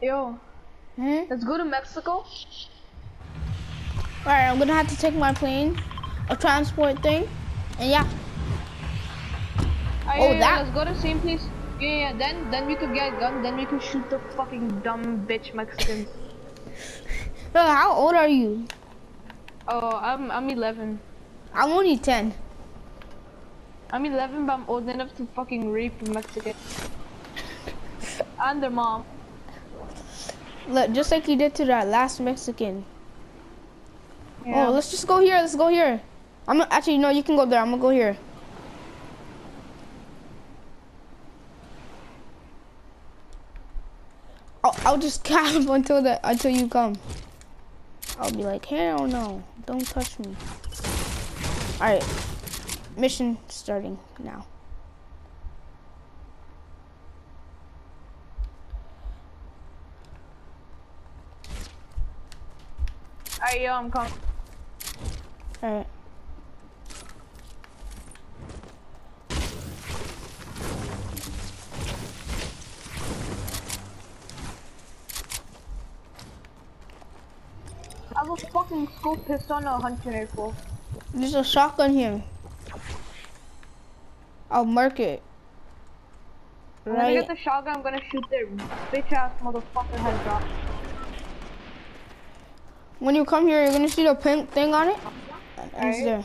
Yo, Hmm? let's go to Mexico. Alright, I'm gonna have to take my plane, a transport thing, and yeah. Oh, Oh, yeah, that- Let's go to the same place. Yeah, yeah. Then, then we could get a gun. Then we could shoot the fucking dumb bitch Mexicans. Bro, how old are you? Oh, I'm I'm 11. I'm only 10. I'm 11, but I'm old enough to fucking rape a Mexican. and their mom. Look, just like you did to that last Mexican. Yeah. Oh, let's just go here. Let's go here. I'm gonna, actually no. You can go there. I'm gonna go here. I'll, I'll just camp until the until you come. I'll be like, hell no, don't touch me. All right, mission starting now. Alright, yo, I'm coming. All right. I have a fucking scope pistol and a hunting rifle. There's a shotgun here. I'll mark it. Right. When I get the shotgun, I'm gonna shoot their bitch ass motherfucker head drop. When you come here, you're gonna see the pink thing on it. And It's there.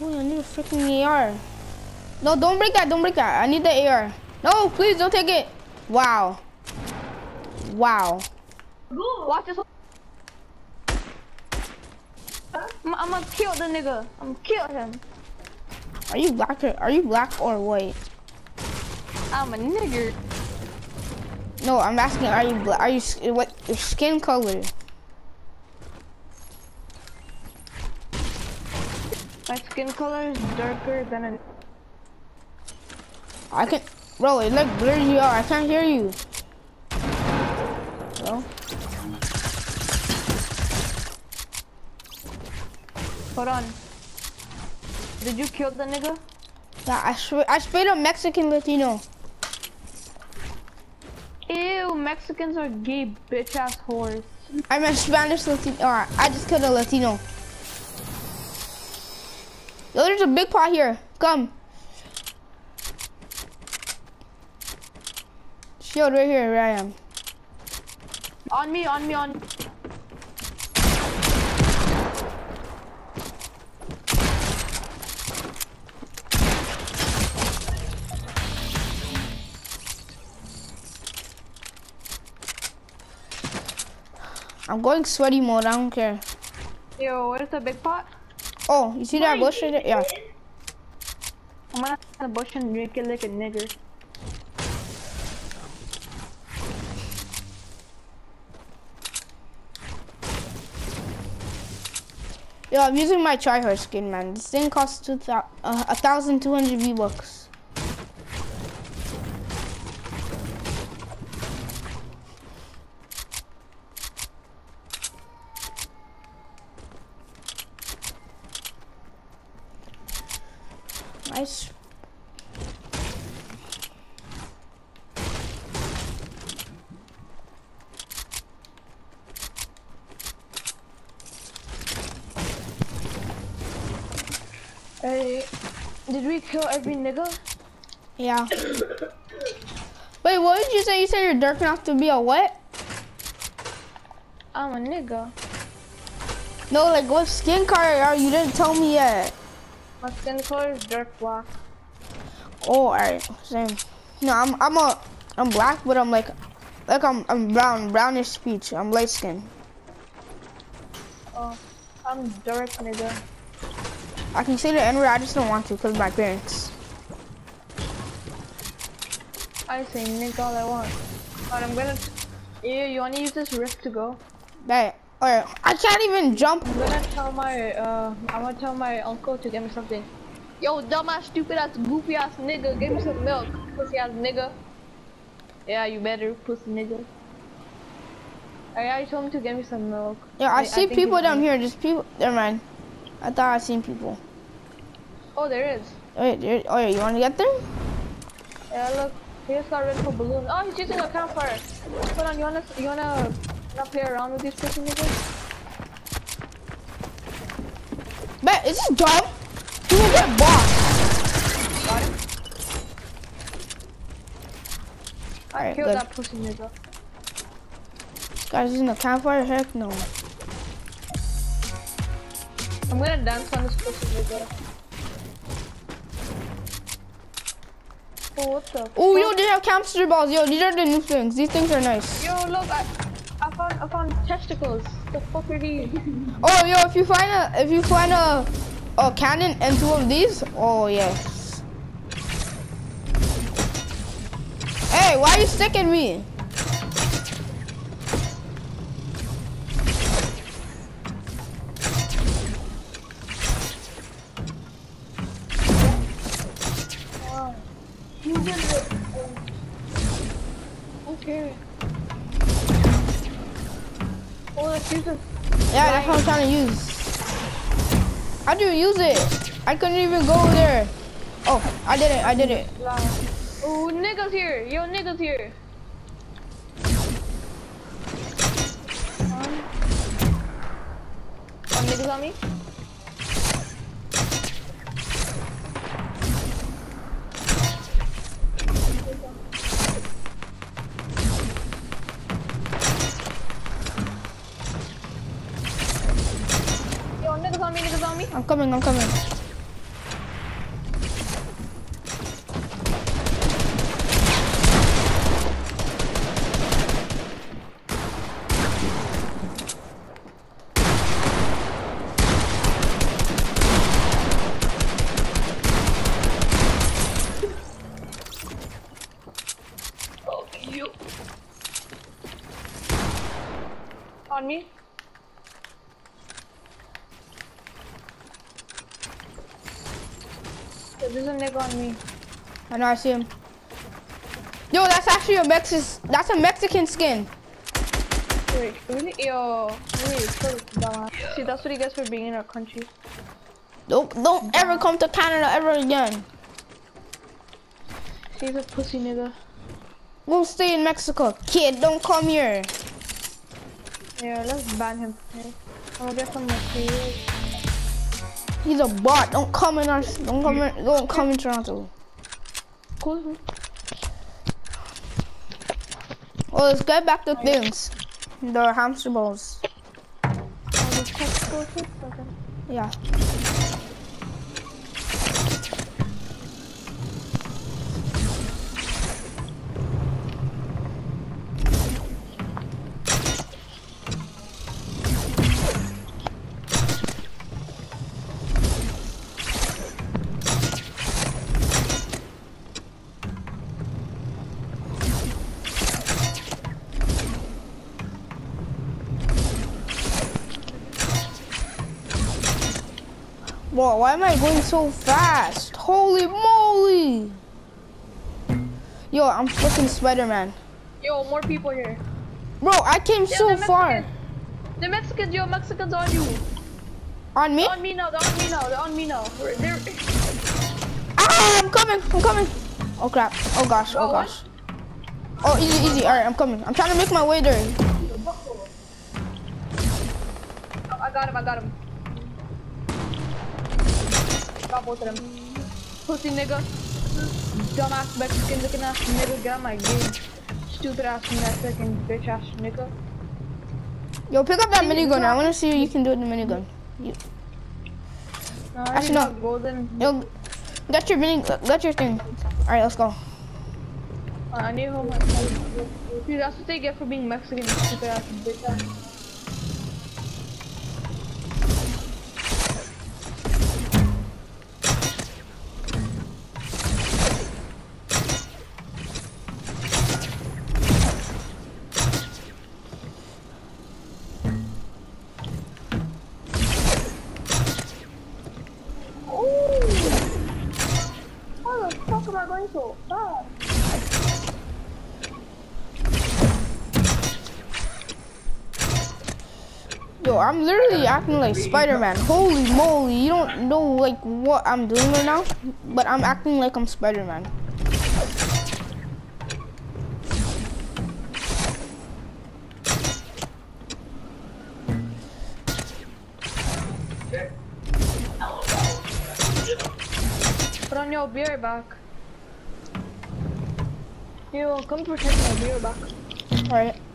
Oh, I need a freaking AR. No, don't break that. Don't break that. I need the AR. No, please don't take it. Wow. Wow. Watch this. I'm, I'm gonna kill the nigga. I'm gonna kill him. Are you black or are you black or white? I'm a nigger. No, I'm asking. Are you black? Are you what? Your skin color? My skin color is darker than a. I can, bro. It like blurs you out. I can't hear you. Bro. Hold on. Did you kill the nigga? Yeah, I sp I sprayed a Mexican Latino. Ew, Mexicans are gay bitch ass whores. I meant Spanish Latino. Alright, I just killed a Latino. Yo, there's a big pot here. Come. Shield right here, where I am. On me, on me, on. I'm going sweaty mode. I don't care. Yo, where's the big pot? Oh, you see that bush right there? Yeah. I'm gonna the bush and drink it like a nigger. Yo, I'm using my tryhard skin, man. This thing costs two thou- uh, a thousand two hundred V bucks. Nice. Did we kill every nigga? Yeah. Wait, what did you say? You said you're dark enough to be a what? I'm a nigga. No, like what skin color are you? You didn't tell me yet. My skin color is dark black. Oh, alright, same. No, I'm I'm a I'm black, but I'm like like I'm I'm brown, brownish peach. I'm light skin. Oh, I'm dark nigga. I can say the N word, I just don't want to because my parents. I say nigga all I want. But I'm gonna. Yeah, you wanna use this rift to go? That alright. I can't even jump. I'm gonna tell my uh, I'm gonna tell my uncle to get me something. Yo, dumbass, stupid ass, goofy ass nigga, give me some milk, pussy ass nigga. Yeah, you better, pussy nigga. I already told him to get me some milk. Yeah, I, I see think people down here. Just people. Never mind. I thought I seen people. Oh, there is. Wait, there, oh yeah, you want to get there? Yeah, look. He just got ready for balloons. Oh, he's using a campfire. Hold on, you wanna, you wanna, wanna play around with these pussy niggas? Man, is this dumb? You will get boss. Got him. I Alright, killed good. that pussy nigga. Guys, using a campfire? Heck no. I'm gonna dance on this pussy nigga. Oh, what the? Oh, yo, they have hamster balls. Yo, these are the new things. These things are nice. Yo, look, I, I found, I found testicles. The fuck are these? Oh, yo, if you find a, if you find a, a cannon and two of these, oh yes. Hey, why are you sticking me? Oh, that's useless. Yeah, that's what I'm trying to use. How do you use it? I couldn't even go there. Oh, I did it. I did it. Oh, niggas here. Yo, niggas here. Um, oh, niggas on me? I'm coming. I'm coming. There's a nigga on me. I know. I see him. Yo, that's actually a Mexican. That's a Mexican skin. Wait, really? Yo, wait, so dumb. See, that's what he gets for being in our country. Don't don't ever come to Canada ever again. He's a pussy nigga. We'll stay in Mexico, kid. Don't come here. Yeah, let's ban him. Okay? I'm gonna get some materials. He's a bot. Don't come in our. Don't come in. Don't come in Toronto. Cool. Well, let's get back to things. The hamster balls. I'll just text go to okay. Yeah. Whoa, why am I going so fast? Holy moly! Yo, I'm fucking Spider-Man. Yo, more people here. Bro, I came Yeah, so the far. The Mexicans, yo, Mexicans on you. On me? They're on me now, they're on me now, they're on me now. They're, Ah, I'm coming, I'm coming. Oh crap, oh gosh, oh Oh, gosh. Oh, easy, easy, alright, I'm coming. I'm trying to make my way there. Oh, I got him, I got him. Got both of them. Pussy nigga. Dumbass Mexican looking ass nigga, get out my game. Stupid ass Mexican bitch ass nigga. Yo, pick up that minigun. I want to see what you can do with the minigun. You, No, Actually, Actually, no. not golden. yo, get your mini, get your thing. Alright, let's go. I need home. Dude, that's what they get for being Mexican, stupid ass bitch ass. Yo, I'm literally acting like Spider-Man. Holy moly, you don't know like what I'm doing right now, but I'm acting like I'm Spider-Man. Put on your beer back. Yo, come protect my beer back. Alright.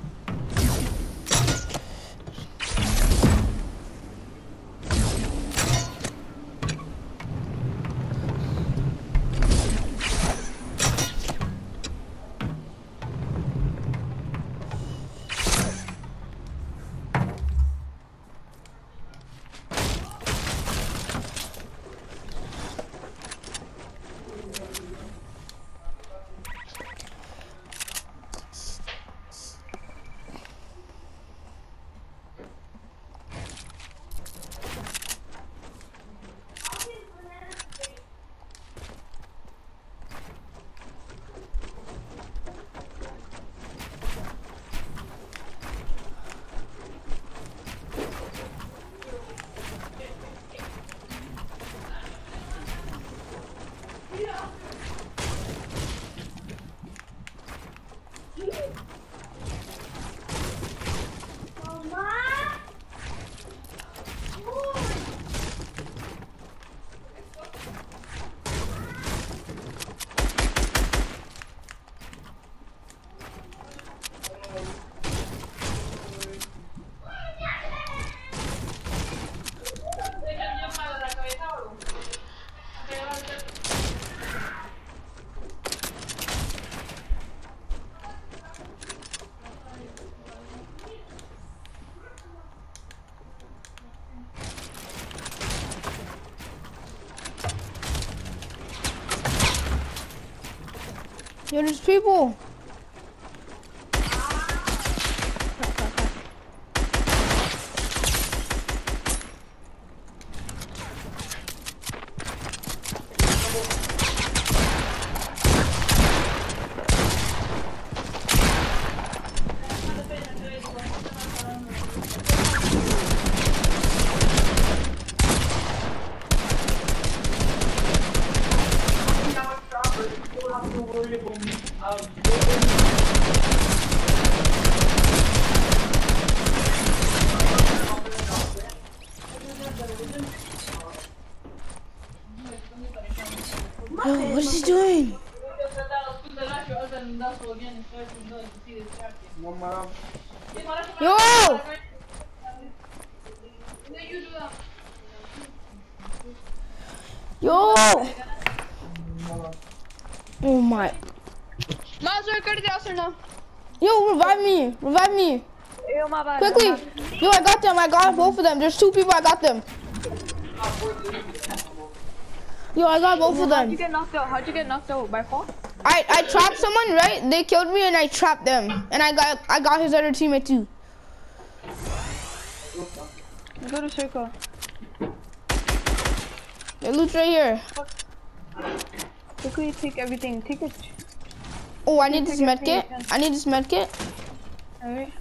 Yo, there's people. Yo, what is he doing? Yo! Yo! Oh my. Mazur, go to the ulcer now. Yo, revive me. Revive me. Yo, my bad. Quickly. Yo, I got them. I got both of them. There's two people. I got them. Yo, I got both of them. How'd you get knocked out? How'd you get knocked out? By fall? I, I trapped someone, right? They killed me and I trapped them. And I got I got his other teammate too. Go to circle. The loot's right here. Quickly take everything. Take it. Oh, I need this medkit. I need this medkit. Alright.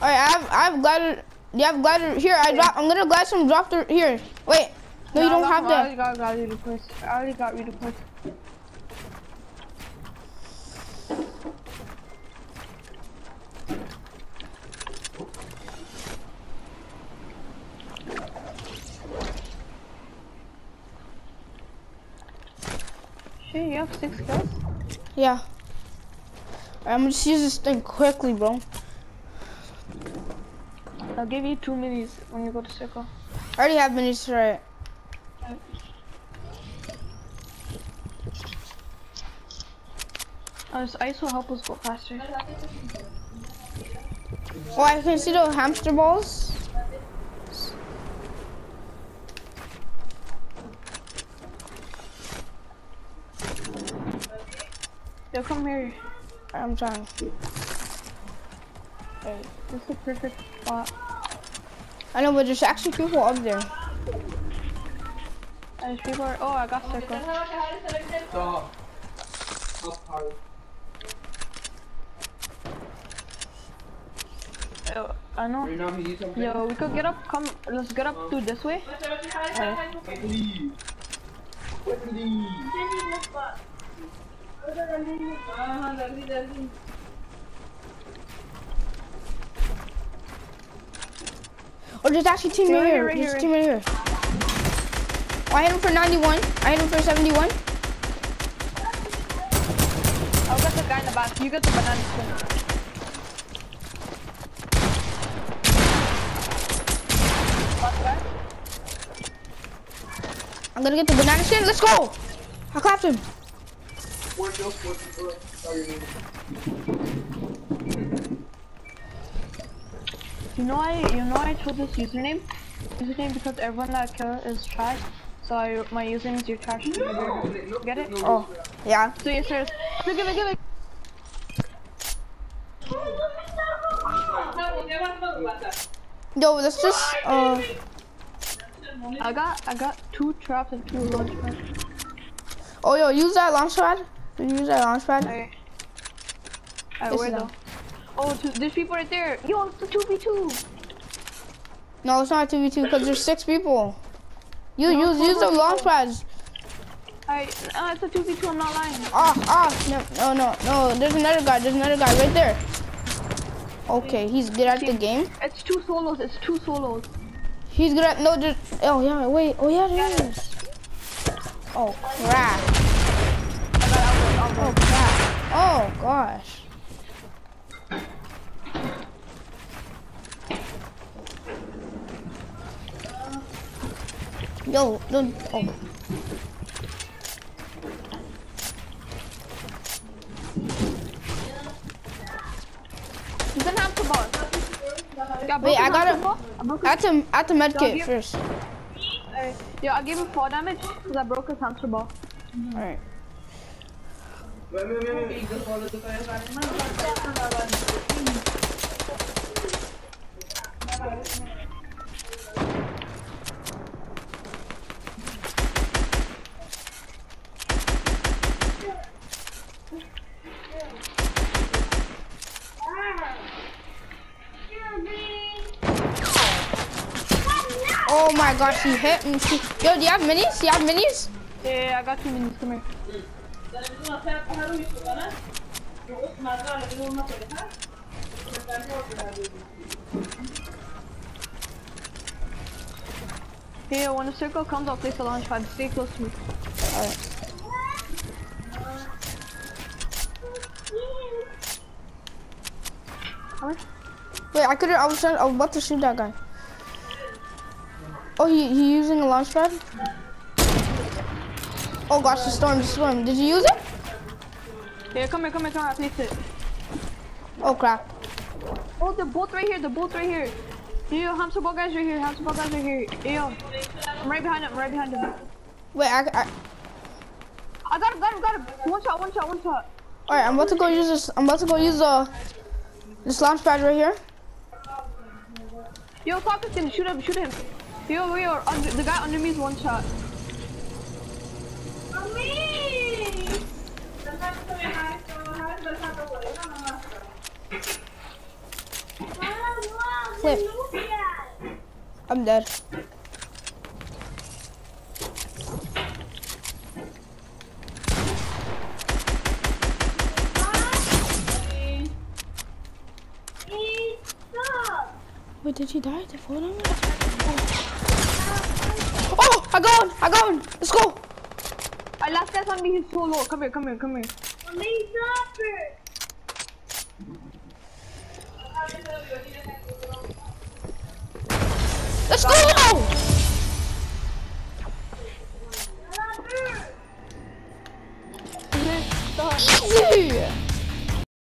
Alright, I have I have glider. You have glider here. I drop. I'm gonna glide some drop the here. Wait. No, you don't have that. I already got, got redeployed. I already got redeployed. Shit, you have six kills? Yeah. I'm gonna just use this thing quickly, bro. I'll give you two minis when you go to circle. I already have minis for it. Uh, this ice will help us go faster. Oh, I can see the hamster balls. Yo, come here. I'm trying. Hey, this is a perfect spot. I know, but there's actually people up there. There's people are, oh, I got circle. Yo, I know. Yo, we could get up, come, let's get up through this way. Oh, there's actually team right here. here, There's right team right here. Oh, I hit him for 91. I hit him for 71. I got the guy in the back. You get the banana skin. I'm gonna get the banana skin. Let's go. I clapped him. You know I you know I chose this username? Username because everyone that I kill is trash. So I, my username is your trash. Get it? Oh, yeah. So yes, sir. So give it, give it. Yo, let's just uh. I got I got two traps and two launch pads. Oh, yo, use that launch pad. Use that launch pad. Alright. Where though? Oh, two, there's people right there. Yo, it's the v two. No, it's not two v two because there's six people. You No, use use the launch pads. Alright, uh, it's a two v two. I'm not lying. Ah ah no no no no. There's another guy. There's another guy right there. Okay, he's good at the game. It's two solos. It's two solos. He's good at no. There's, oh yeah, wait. Oh yeah, there is. Oh crap. Got Oh crap. Oh gosh. Yo, don't. Oh. He's in hamster ball. Yeah, Wait, I broke his, At the at the med kit first. uh, yeah, I gave him four damage because I broke his hamster ball. All right. Oh my gosh, he hit me. Yo, do you have minis? Do you have minis? Yeah, I got two minis. Come here. Yeah, when the circle comes, I'll place a launch pad. Stay close to me. Alright. Wait, I couldn't. I was trying. I was about to shoot that guy. Oh, he he using a launch pad. Oh gosh, the storm, the storm. Did you use it? Yeah, come here, come here, come here. I placed it. Oh crap. Oh, they're both right here. They're both right here. Yo, hamster ball guys right here. Hamster ball guys right here. Yo, I'm right behind him. I'm right behind him. Wait, I, I I got him, got him, got him. One shot, one shot, one shot. all right. I'm about to go use this. I'm about to go use the this launch pad right here. Yo, Falcon shoot him, shoot him. Yo, yo, under, the guy under me is one shot. Flip. I'm dead. Wait, did he die? Did he fall down? Oh, oh, I got one. I got one. Let's go. I last that on me, he's so low. Come here, come here, come here. Let's go.